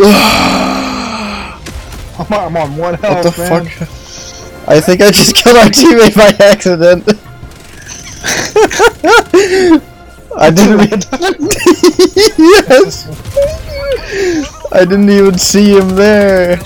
I'm, I'm on one health, What the man. fuck? I think I just killed our teammate by accident. I didn't. yes. I didn't even see him there.